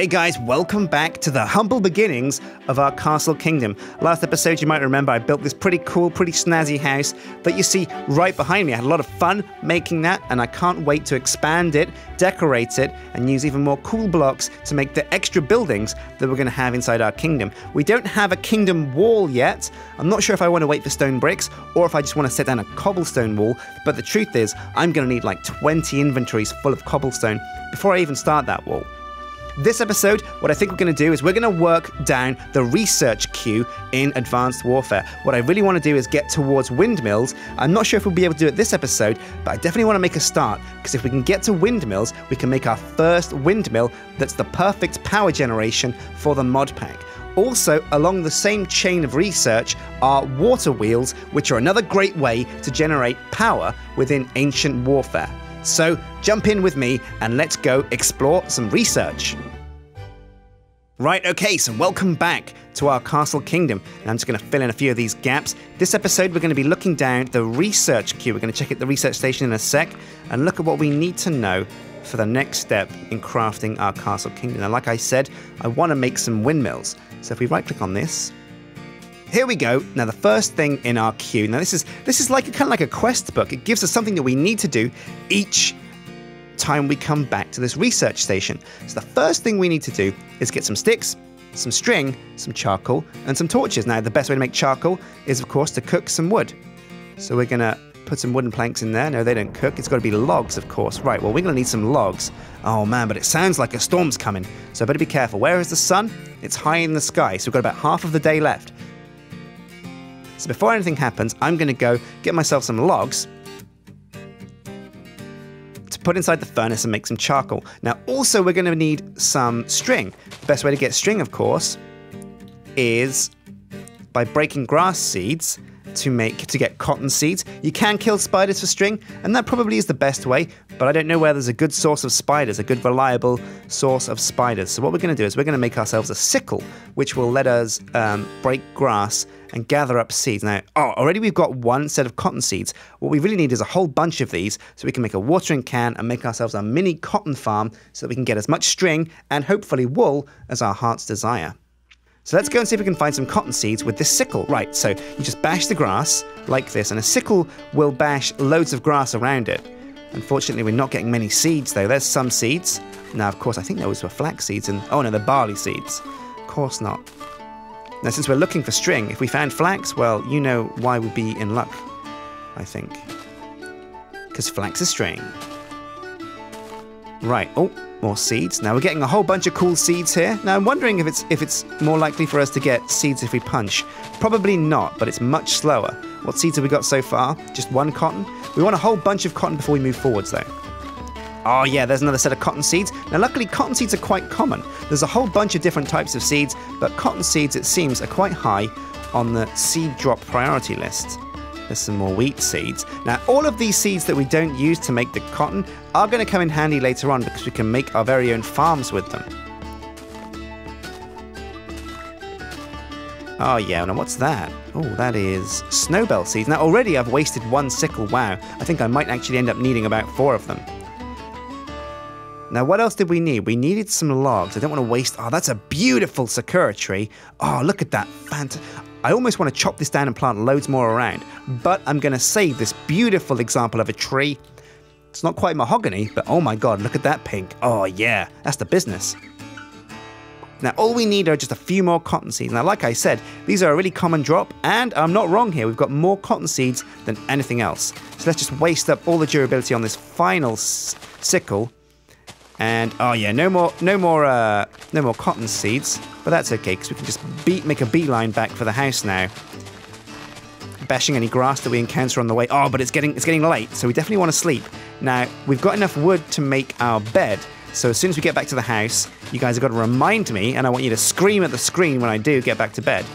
Hey guys, welcome back to the humble beginnings of our castle kingdom. Last episode, you might remember I built this pretty cool, pretty snazzy house that you see right behind me. I had a lot of fun making that, and I can't wait to expand it, decorate it, and use even more cool blocks to make the extra buildings that we're going to have inside our kingdom. We don't have a kingdom wall yet. I'm not sure if I want to wait for stone bricks or if I just want to set down a cobblestone wall, but the truth is, I'm going to need like 20 inventories full of cobblestone before I even start that wall. This episode, what I think we're going to do is we're going to work down the research queue in Advanced Warfare. What I really want to do is get towards windmills. I'm not sure if we'll be able to do it this episode, but I definitely want to make a start because if we can get to windmills, we can make our first windmill that's the perfect power generation for the mod pack. Also, along the same chain of research are water wheels, which are another great way to generate power within ancient warfare. So jump in with me and let's go explore some research. Right, okay, so welcome back to our castle kingdom. And I'm just going to fill in a few of these gaps. This episode, we're going to be looking down the research queue. We're going to check out the research station in a sec and look at what we need to know for the next step in crafting our castle kingdom. And like I said, I want to make some windmills. So if we right click on this, here we go. Now the first thing in our queue. Now this is this is like kind of like a quest book. It gives us something that we need to do each time we come back to this research station. So the first thing we need to do is get some sticks, some string, some charcoal, and some torches. Now the best way to make charcoal is of course to cook some wood. So we're gonna put some wooden planks in there. No, they don't cook. It's got to be logs, of course. Right, well, we're going to need some logs. Oh, man, but it sounds like a storm's coming. So I better be careful. Where is the sun? It's high in the sky, so we've got about half of the day left. So before anything happens, I'm going to go get myself some logs to put inside the furnace and make some charcoal. Now, also, we're going to need some string. The best way to get string, of course, is by breaking grass seeds to make to get cotton seeds. You can kill spiders for string, and that probably is the best way, but I don't know where there's a good source of spiders, a good reliable source of spiders. So what we're going to do is we're going to make ourselves a sickle, which will let us um, break grass and gather up seeds. Now, oh, already we've got one set of cotton seeds. What we really need is a whole bunch of these so we can make a watering can and make ourselves a mini cotton farm so that we can get as much string and hopefully wool as our hearts desire. So let's go and see if we can find some cotton seeds with this sickle. Right, so you just bash the grass like this, and a sickle will bash loads of grass around it. Unfortunately, we're not getting many seeds though. There's some seeds. Now, of course, I think those were flax seeds, and oh no, they're barley seeds. Of course not. Now, since we're looking for string, if we found flax, well, you know why we'd be in luck, I think. Because flax is string. Right, oh, more seeds. Now we're getting a whole bunch of cool seeds here. Now I'm wondering if it's if it's more likely for us to get seeds if we punch. Probably not, but it's much slower. What seeds have we got so far? Just one cotton? We want a whole bunch of cotton before we move forwards though. Oh yeah, there's another set of cotton seeds. Now luckily cotton seeds are quite common. There's a whole bunch of different types of seeds, but cotton seeds it seems are quite high on the seed drop priority list. There's some more wheat seeds. Now, all of these seeds that we don't use to make the cotton are going to come in handy later on because we can make our very own farms with them. Oh yeah, now what's that? Oh, that is snowbell seeds. Now already I've wasted one sickle, wow. I think I might actually end up needing about four of them. Now, what else did we need? We needed some logs. I don't want to waste. Oh, that's a beautiful sakura tree. Oh, look at that. Fant- I almost want to chop this down and plant loads more around, but I'm going to save this beautiful example of a tree. It's not quite mahogany, but oh my god, look at that pink. Oh yeah, that's the business. Now, all we need are just a few more cotton seeds. Now, like I said, these are a really common drop, and I'm not wrong here. We've got more cotton seeds than anything else. So let's just waste up all the durability on this final sickle. And oh yeah, no more, no more, uh, no more cotton seeds. But that's okay because we can just beat, make a beeline back for the house now. Bashing any grass that we encounter on the way. Oh, but it's getting, it's getting late, so we definitely want to sleep. Now we've got enough wood to make our bed. So as soon as we get back to the house, you guys have got to remind me, and I want you to scream at the screen when I do get back to bed,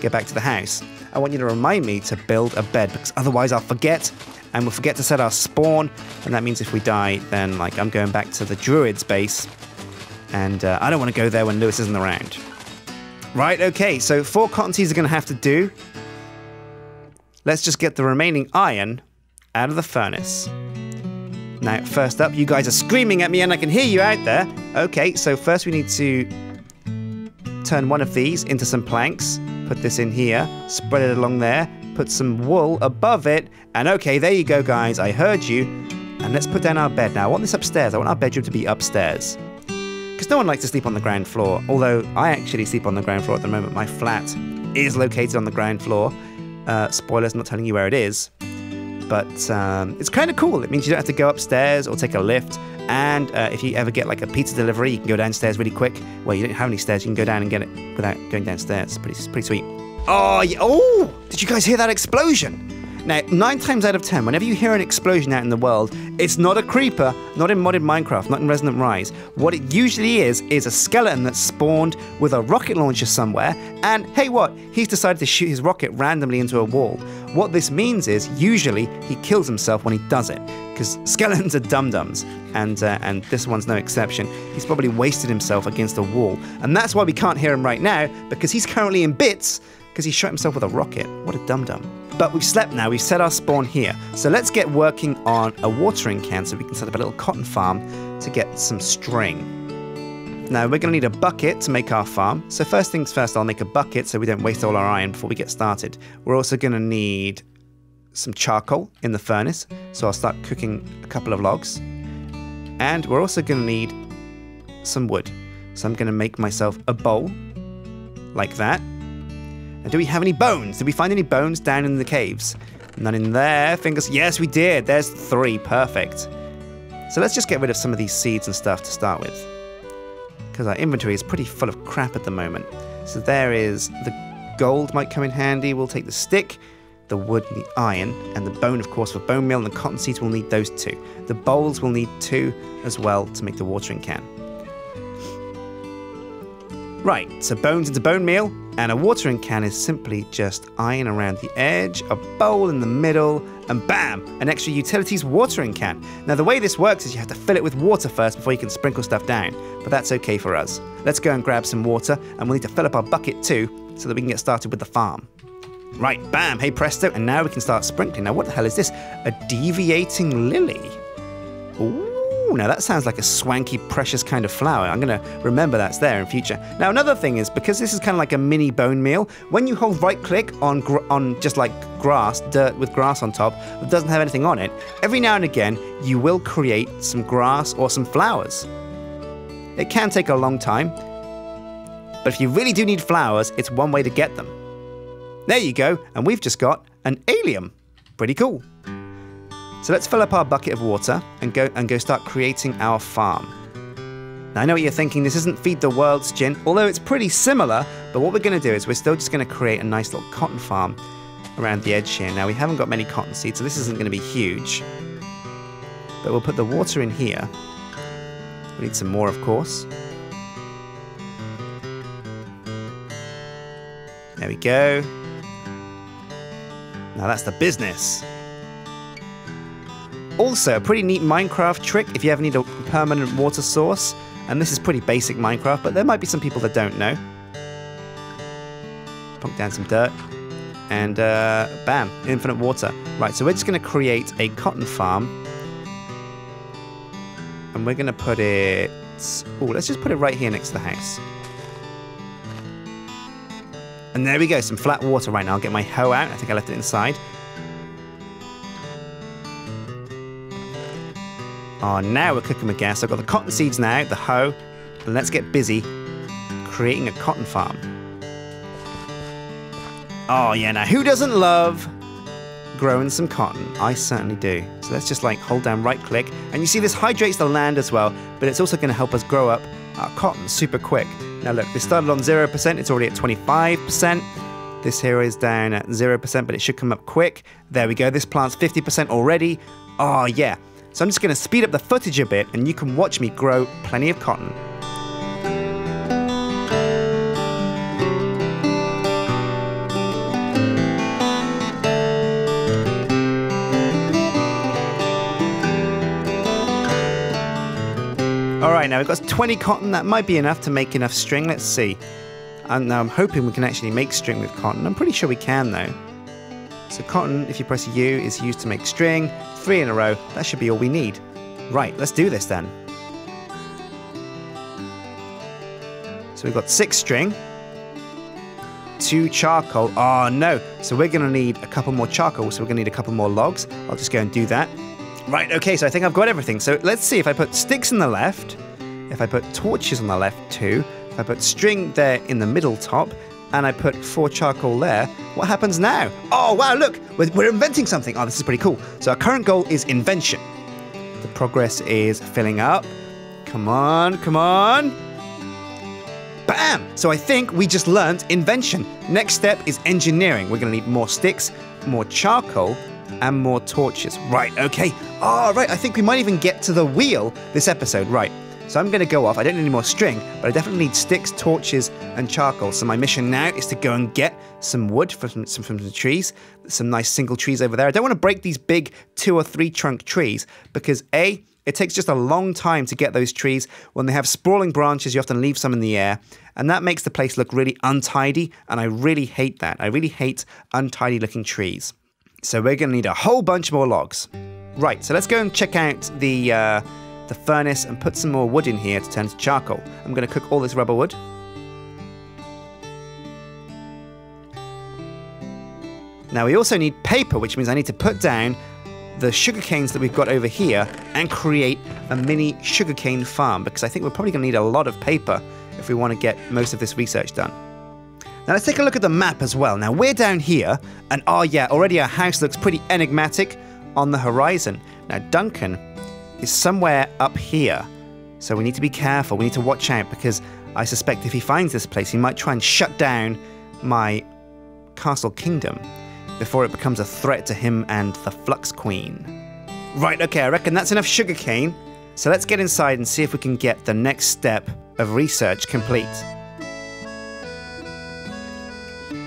get back to the house. I want you to remind me to build a bed because otherwise I'll forget and we'll forget to set our spawn. And that means if we die, then like I'm going back to the druid's base, and uh, I don't want to go there when Lewis isn't around. Right, okay, so four cotton seeds are going to have to do. Let's just get the remaining iron out of the furnace. Now, first up, you guys are screaming at me and I can hear you out there. Okay, so first we need to turn one of these into some planks, put this in here, spread it along there, put some wool above it, and okay, there you go, guys. I heard you. And let's put down our bed now. I want this upstairs. I want our bedroom to be upstairs. Because no one likes to sleep on the ground floor, although I actually sleep on the ground floor at the moment. My flat is located on the ground floor. Uh, spoilers, I'm not telling you where it is. But um, it's kind of cool. It means you don't have to go upstairs or take a lift. And uh, if you ever get like a pizza delivery, you can go downstairs really quick. Well, you don't have any stairs, you can go down and get it without going downstairs. It's pretty, pretty sweet. Oh, yeah. oh! Did you guys hear that explosion? Now, nine times out of ten, whenever you hear an explosion out in the world, it's not a creeper, not in modded Minecraft, not in Resonant Rise. What it usually is, is a skeleton that's spawned with a rocket launcher somewhere, and hey what, he's decided to shoot his rocket randomly into a wall. What this means is, usually, he kills himself when he does it, because skeletons are dum-dums, and, uh, and this one's no exception. He's probably wasted himself against a wall, and that's why we can't hear him right now, because he's currently in bits, because he shot himself with a rocket. What a dum dum. But we've slept now, we've set our spawn here. So let's get working on a watering can so we can set up a little cotton farm to get some string. Now we're going to need a bucket to make our farm. So first things first, I'll make a bucket so we don't waste all our iron before we get started. We're also going to need some charcoal in the furnace. So I'll start cooking a couple of logs. And we're also going to need some wood. So I'm going to make myself a bowl like that. And do we have any bones? Did we find any bones down in the caves? None in there. Fingers. Yes, we did. There's three. Perfect. So let's just get rid of some of these seeds and stuff to start with. Because our inventory is pretty full of crap at the moment. So there is the gold might come in handy. We'll take the stick, the wood, and the iron, and the bone, of course, for bone meal, and the cotton seeds will need those two. The bowls will need two as well to make the watering can. Right, so bones into bone meal, and a watering can is simply just iron around the edge, a bowl in the middle, and bam, an extra utilities watering can. Now, the way this works is you have to fill it with water first before you can sprinkle stuff down, but that's okay for us. Let's go and grab some water, and we'll need to fill up our bucket too, so that we can get started with the farm. Right, bam, hey presto, and now we can start sprinkling. Now, what the hell is this? A deviating lily. Ooh. now that sounds like a swanky, precious kind of flower. I'm going to remember that's there in future. Now, another thing is because this is kind of like a mini bone meal, when you hold right click on on just like grass, dirt with grass on top that doesn't have anything on it, every now and again you will create some grass or some flowers. It can take a long time, but if you really do need flowers, it's one way to get them. There you go, and we've just got an allium. Pretty cool. So let's fill up our bucket of water and go and go start creating our farm. Now I know what you're thinking, this isn't Feed the World Sjin, although it's pretty similar, but what we're going to do is we're still just going to create a nice little cotton farm around the edge here. Now we haven't got many cotton seeds, so this isn't going to be huge. But we'll put the water in here. We need some more, of course. There we go. Now that's the business. Also, a pretty neat Minecraft trick if you ever need a permanent water source, and this is pretty basic Minecraft, but there might be some people that don't know. Punk down some dirt, and uh, bam, infinite water. Right, so we're just going to create a cotton farm, and we're going to put it... Oh, let's just put it right here next to the house. And there we go, some flat water right now. I'll get my hoe out. I think I left it inside. Oh, now we're cooking with gas. I've got the cotton seeds now, the hoe, and let's get busy creating a cotton farm. Oh yeah, now who doesn't love growing some cotton? I certainly do. So let's just like hold down right click, and you see this hydrates the land as well, but it's also going to help us grow up our cotton super quick. Now look, this started on 0%, it's already at 25%. This here is down at 0%, but it should come up quick. There we go, this plant's 50% already. Oh yeah, so I'm just going to speed up the footage a bit and you can watch me grow plenty of cotton. Alright, now we've got 20 cotton. That might be enough to make enough string. Let's see. And now I'm hoping we can actually make string with cotton. I'm pretty sure we can though. So cotton, if you press U, is used to make string. Three in a row, that should be all we need. Right, let's do this then. So we've got six string, two charcoal. Oh no, so we're gonna need a couple more charcoal, so we're gonna need a couple more logs. I'll just go and do that. Right, okay, so I think I've got everything. So let's see if I put sticks in the left, if I put torches on the left too, if I put string there in the middle top, and I put four charcoal there, what happens now? Oh wow, look, we're, we're inventing something. Oh, this is pretty cool. So our current goal is invention. The progress is filling up. Come on, come on. Bam! So I think we just learned invention. Next step is engineering. We're gonna need more sticks, more charcoal, and more torches. Right, okay. Oh, right, I think we might even get to the wheel this episode. Right. So I'm gonna go off. I don't need any more string, but I definitely need sticks, torches, and charcoal. So my mission now is to go and get some wood from some from the trees, some nice single trees over there. I don't want to break these big two or three trunk trees because A, it takes just a long time to get those trees. When they have sprawling branches, you often leave some in the air, and that makes the place look really untidy, and I really hate that. I really hate untidy looking trees. So we're going to need a whole bunch more logs. Right, so let's go and check out the, uh, the furnace and put some more wood in here to turn to charcoal. I'm going to cook all this rubber wood. Now we also need paper, which means I need to put down the sugar canes that we've got over here and create a mini sugarcane farm because I think we're probably going to need a lot of paper if we want to get most of this research done. Now let's take a look at the map as well. Now we're down here, and oh yeah, already our house looks pretty enigmatic on the horizon. Now Duncan is somewhere up here, so we need to be careful. We need to watch out because I suspect if he finds this place, he might try and shut down my castle kingdom before it becomes a threat to him and the Flux Queen. Right, okay, I reckon that's enough sugarcane. So let's get inside and see if we can get the next step of research complete.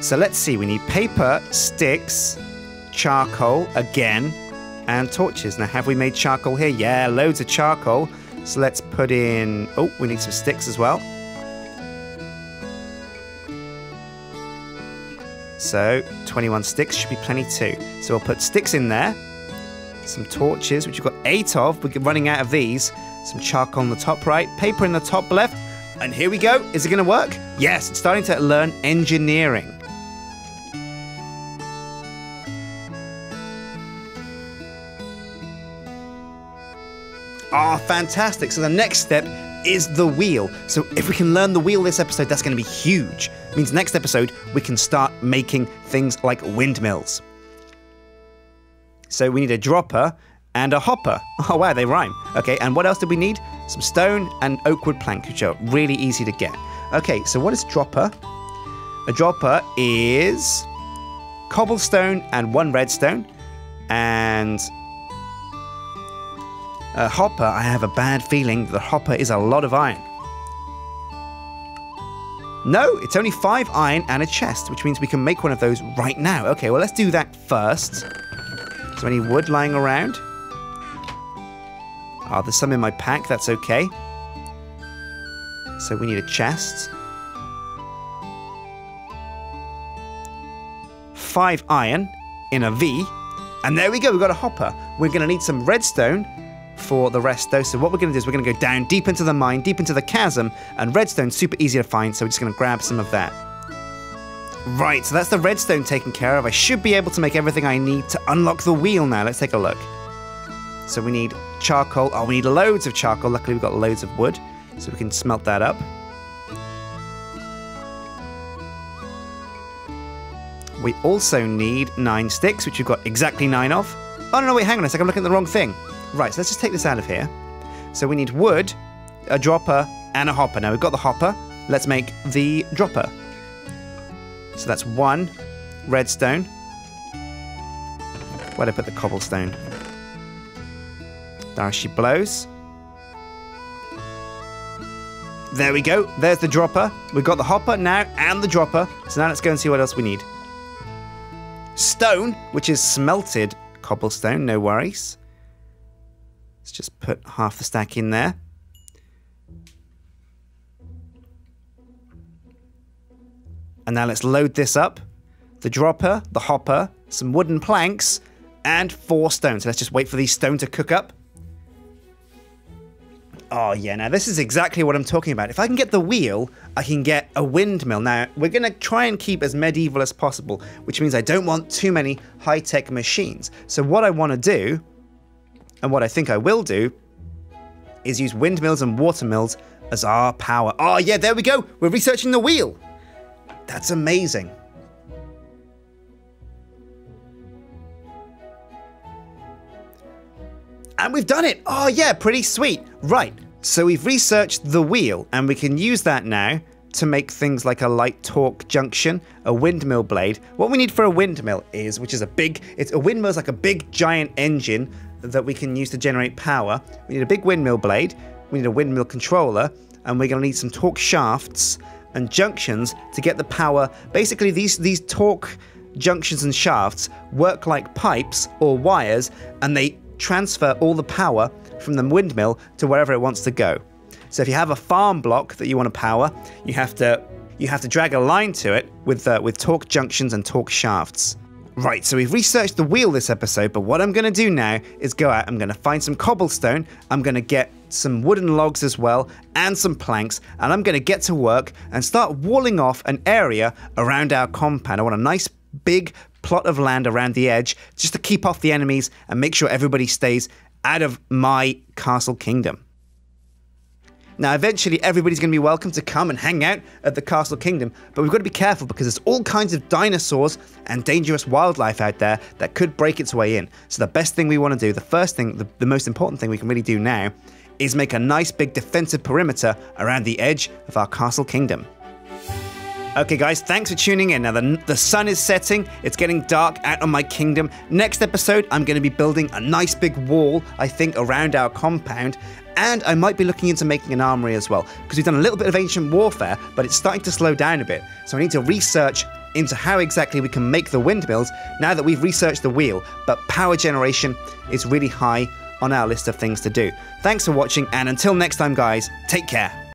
So let's see, we need paper, sticks, charcoal again, and torches. Now, have we made charcoal here? Yeah, loads of charcoal. So let's put in. Oh, we need some sticks as well. So 21 sticks should be plenty too. So we'll put sticks in there, some torches, which we've got eight of. We're running out of these. Some charcoal on the top right, paper in the top left. And here we go. Is it going to work? Yes, it's starting to learn engineering. Ah, fantastic. So the next step is the wheel. So if we can learn the wheel this episode, that's going to be huge. It means next episode we can start making things like windmills. So we need a dropper and a hopper. Oh wow, they rhyme. Okay, and what else do we need? Some stone and oakwood plank, which are really easy to get. Okay, so what is dropper? A dropper is cobblestone and one redstone, and a hopper, I have a bad feeling the hopper is a lot of iron. No, it's only five iron and a chest, which means we can make one of those right now. Okay, well, let's do that first. Is there any wood lying around? Ah, oh, there's some in my pack, that's okay. So we need a chest. Five iron in a V. And there we go, we've got a hopper. We're going to need some redstone for the rest though. So what we're going to do is we're going to go down deep into the mine, deep into the chasm, and redstone's super easy to find, so we're just going to grab some of that. Right, so that's the redstone taken care of. I should be able to make everything I need to unlock the wheel now. Let's take a look. So we need charcoal. Oh, we need loads of charcoal. Luckily, we've got loads of wood, so we can smelt that up. We also need nine sticks, which we've got exactly nine of. Oh, no, no, wait, hang on a second. I'm looking at the wrong thing. Right, so let's just take this out of here. So we need wood, a dropper, and a hopper. Now we've got the hopper. Let's make the dropper. So that's one redstone. Where'd I put the cobblestone? There she blows. There we go. There's the dropper. We've got the hopper now and the dropper. So now let's go and see what else we need. Stone, which is smelted cobblestone, no worries. Let's just put half the stack in there. And now let's load this up. The dropper, the hopper, some wooden planks, and four stones. So let's just wait for these stone to cook up. Oh, yeah, now this is exactly what I'm talking about. If I can get the wheel, I can get a windmill. Now, we're going to try and keep as medieval as possible, which means I don't want too many high tech machines. So, what I want to do, and what I think I will do, is use windmills and watermills as our power. Oh, yeah, there we go. We're researching the wheel. That's amazing. And we've done it! Oh yeah, pretty sweet. Right, so we've researched the wheel, and we can use that now to make things like a light torque junction, a windmill blade. What we need for a windmill is, which is a big, it's a windmill is like a big giant engine that we can use to generate power. We need a big windmill blade, we need a windmill controller, and we're gonna need some torque shafts and junctions to get the power. Basically, these, these torque junctions and shafts work like pipes or wires, and they transfer all the power from the windmill to wherever it wants to go. So if you have a farm block that you want to power, you have to you have to drag a line to it with uh, with torque junctions and torque shafts. Right, so we've researched the wheel this episode, but what I'm going to do now is go out, I'm going to find some cobblestone, I'm going to get some wooden logs as well, and some planks, and I'm going to get to work and start walling off an area around our compound. I want a nice big plot of land around the edge just to keep off the enemies and make sure everybody stays out of my castle kingdom. Now, eventually, everybody's going to be welcome to come and hang out at the Castle Kingdom, but we've got to be careful because there's all kinds of dinosaurs and dangerous wildlife out there that could break its way in. So, the best thing we want to do, the first thing, the, the most important thing we can really do now, is make a nice big defensive perimeter around the edge of our Castle Kingdom. Okay, guys, thanks for tuning in. Now, the, the sun is setting, it's getting dark out on my kingdom. Next episode, I'm going to be building a nice big wall, I think, around our compound. And I might be looking into making an armory as well, because we've done a little bit of ancient warfare, but it's starting to slow down a bit. So I need to research into how exactly we can make the windmills now that we've researched the wheel. But power generation is really high on our list of things to do. Thanks for watching, and until next time, guys, take care.